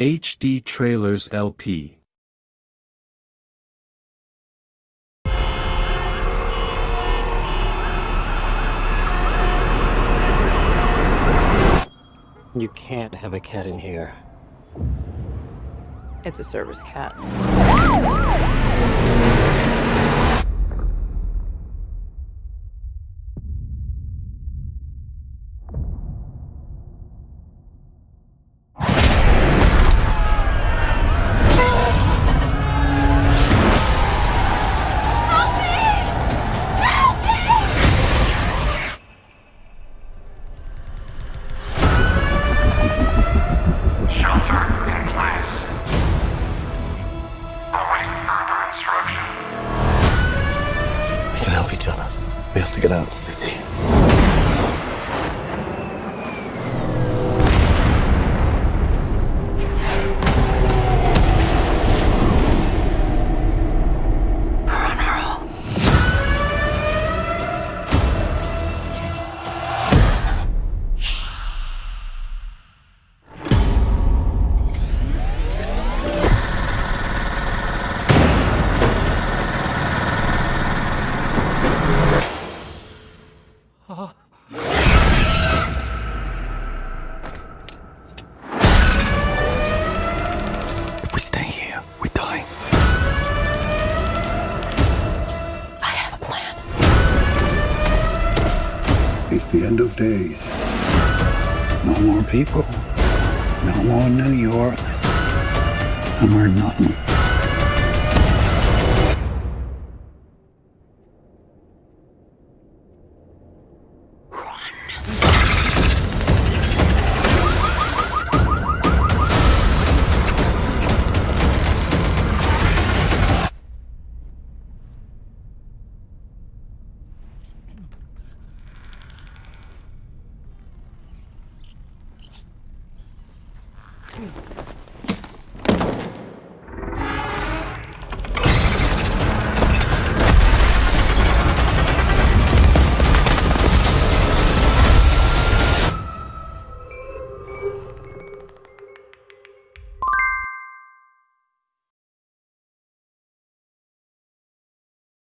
HD Trailers LP. You can't have a cat in here. It's a service cat. We can help each other. We have to get out of the city. We stay here, we die. I have a plan. It's the end of days. No more people. No more New York. No more nothing. Hmm.